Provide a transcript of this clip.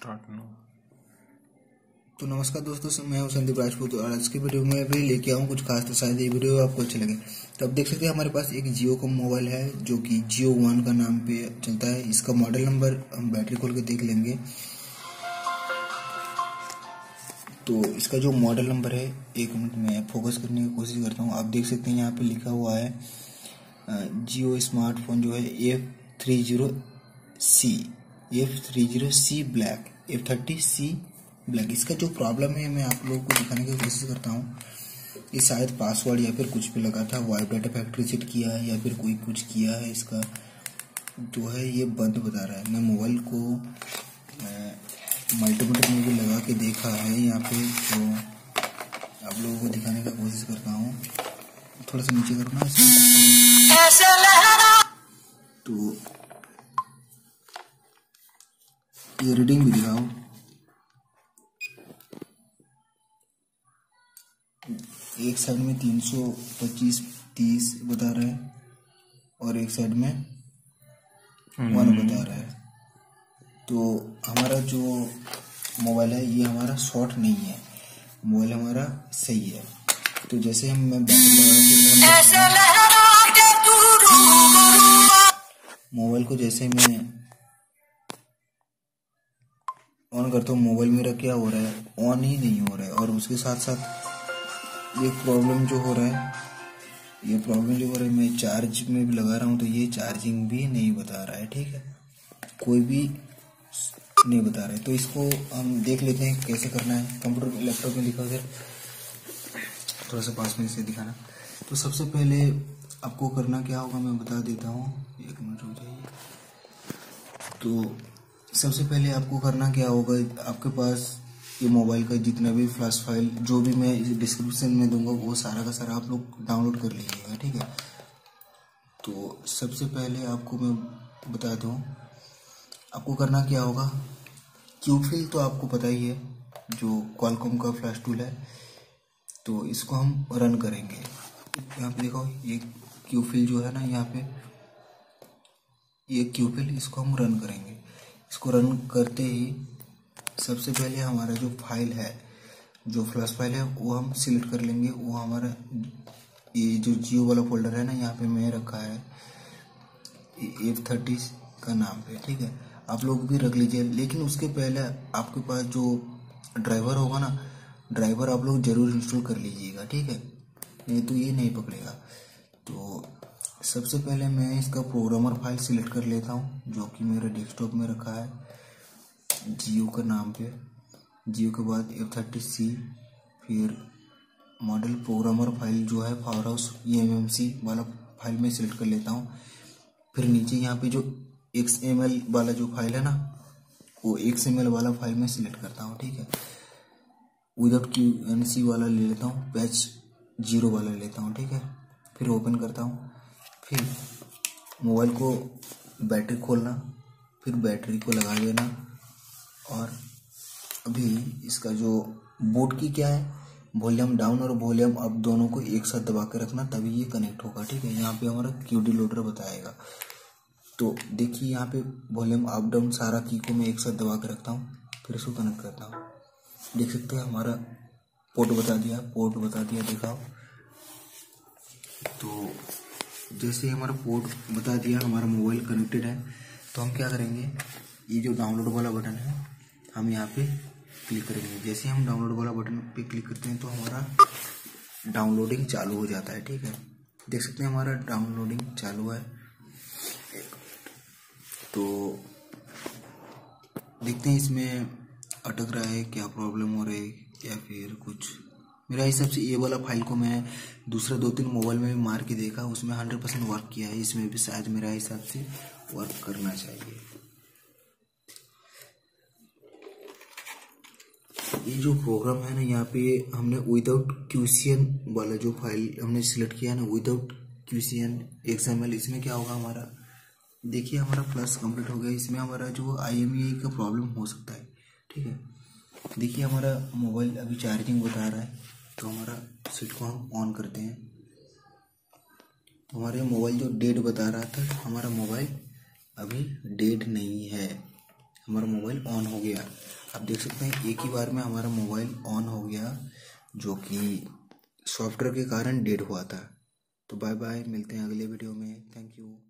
Start no तो नमस्कार दोस्तों मैं हूँ संदीप राजपूत और आज की वीडियो में भी लेके आऊँ कुछ खास तो शायद ये वीडियो आपको अच्छे लगे। तो अब देख सकते हैं हमारे पास एक जियो का मोबाइल है, जो कि जियो वन का नाम पे चलता है। इसका मॉडल नंबर हम बैटरी खोल के देख लेंगे। तो इसका जो मॉडल नंबर है, एक मिनट में फोकस करने की कोशिश करता हूँ। आप देख सकते हैं यहाँ पे लिखा हुआ है जियो स्मार्टफ़ोन जो है F three zero C F three zero C black F thirty C black इसका जो प्रॉब्लम है मैं आप लोगों को दिखाने की कोशिश करता हूँ। ये शायद पासवर्ड या फिर कुछ भी लगा था वाइब डाटा फैक्ट्री सेट किया है या फिर कोई कुछ किया है इसका जो है ये बंद बता रहा है। मैं मोबाइल को मल्टीमीटर में भी लगा के देखा है यहाँ पे तो आप लोगों को दिखाने का कोशिश करता हूँ। थोड़ा सा नीचे करना। तो ये रीडिंग भी दिखाओ एक साइड में तीन सौ पच्चीस तीस बता रहा है और एक साइड में वन बता रहा है। तो हमारा जो मोबाइल है ये हमारा शॉर्ट नहीं है। मोबाइल हमारा सही है। तो जैसे हम मैं बैटरी लगा के मोबाइल को जैसे मैं ऑन करता हूँ मोबाइल मेरा क्या हो रहा है? ऑन ही नहीं हो रहा है। और उसके साथ साथ ये प्रॉब्लम जो हो रहा है, ये प्रॉब्लम जो हो रहा है, मैं चार्ज में भी लगा रहा हूँ तो ये चार्जिंग भी नहीं बता रहा है, ठीक है? कोई भी नहीं बता रहा है। तो इसको हम देख लेते हैं कैसे करना है। कंप्यूटर लैपटॉप में दिखा उधर। थोड़ा सा पास में से दिखाना। तो सबसे पहले आपको करना क्या होगा, मैं बता देता हूँ। एक मिनट हो जाइए। तो सबसे पहले आपको करना क्या होगा, आपके पास ये मोबाइल का जितना भी फ्लैश फ़ाइल, जो भी मैं डिस्क्रिप्शन में दूँगा, वो सारा का सारा आप लोग डाउनलोड कर लीजिएगा, ठीक है? तो सबसे पहले आपको मैं बता दूँ, आपको करना क्या होगा क्यूफिल तो आपको पता ही है, जो क्वालकॉम का फ्लैश टूल है तो इसको हम रन करेंगे। यहाँ पे देखो, ये क्यूफिल जो है ना, यहाँ पे, ये क्यूफिल इसको हम रन करेंगे। इसको रन करते ही सबसे पहले हमारा जो फ़ाइल है, जो फ्लैश फ़ाइल है, वो हम सिलेक्ट कर लेंगे। वो हमारा, ये जो जियो वाला फोल्डर है ना, यहाँ पे मैं रखा है एफ़ थर्टी का नाम पे, ठीक है? आप लोग भी रख लीजिए। लेकिन उसके पहले आपके पास जो ड्राइवर होगा ना ड्राइवर आप लोग ज़रूर इंस्टॉल कर लीजिएगा, ठीक है? नहीं तो ये नहीं पकड़ेगा। तो सबसे पहले मैं इसका प्रोग्रामर फ़ाइल सिलेक्ट कर लेता हूँ, जो कि मेरे डेस्कटॉप में रखा है, जियो का नाम पे। जियो के बाद एफ़ थर्टी सी फिर मॉडल प्रोग्रामर फ़ाइल जो है पावर हाउस ई वाला फ़ाइल में सिलेक्ट कर लेता हूँ। फिर नीचे यहाँ पे जो एक्स एम एल वाला जो फ़ाइल है ना, वो एक्स एम एल वाला फ़ाइल में सिलेक्ट करता हूँ, ठीक है? विदाउट क्यू एन सी वाला ले लेता हूँ पैच ज़ीरो वाला लेता हूँ, ठीक है? फिर ओपन करता हूँ। फिर मोबाइल को बैटरी खोलना, फिर बैटरी को लगा देना और अभी इसका जो बोर्ड की क्या है वॉल्यूम डाउन और वॉल्यूम अप दोनों को एक साथ दबा के रखना, तभी ये कनेक्ट होगा, ठीक है? यहाँ पे हमारा क्यू डी लोडर बताएगा। तो देखिए, यहाँ पे वॉल्यूम अप डाउन सारा की को मैं एक साथ दबा के रखता हूँ, फिर इसको कनेक्ट करता हूँ। देख सकते हैं, हमारा पोर्ट बता दिया पोर्ट बता दिया दिखाओ तो जैसे ही हमारा पोर्ट बता दिया, हमारा मोबाइल कनेक्टेड है तो हम क्या करेंगे? ये जो डाउनलोड वाला बटन है, हम यहाँ पे क्लिक करेंगे। जैसे हम डाउनलोड वाला बटन पे क्लिक करते हैं तो हमारा डाउनलोडिंग चालू हो जाता है, ठीक है? देख सकते हैं हमारा डाउनलोडिंग चालू है। तो देखते हैं इसमें अटक रहा है, क्या प्रॉब्लम हो रही है, या फिर कुछ मेरा हिसाब से ये वाला फ़ाइल को मैं दूसरे दो तीन मोबाइल में भी मार के देखा, उसमें हंड्रेड परसेंट वर्क किया है। इसमें भी शायद मेरा हिसाब से वर्क करना चाहिए। ये जो प्रोग्राम है ना, यहाँ पे हमने विदाउट क्यूसीएन वाला जो फ़ाइल हमने सिलेक्ट किया है ना विदाउट क्यूसीएन एक्सएमएल इसमें क्या होगा हमारा? देखिए, हमारा प्लस कंप्लीट हो गया। इसमें हमारा जो आई का प्रॉब्लम हो सकता है, ठीक है? देखिए, हमारा मोबाइल अभी चार्जिंग बता रहा है। तो हमारा स्विच को हम ऑन करते हैं। हमारे मोबाइल जो डेट बता रहा था, हमारा मोबाइल अभी डेट नहीं है। हमारा मोबाइल ऑन हो गया। आप देख सकते हैं, एक ही बार में हमारा मोबाइल ऑन हो गया, जो कि सॉफ्टवेयर के कारण डेड हुआ था। तो बाय बाय मिलते हैं अगले वीडियो में। Thank you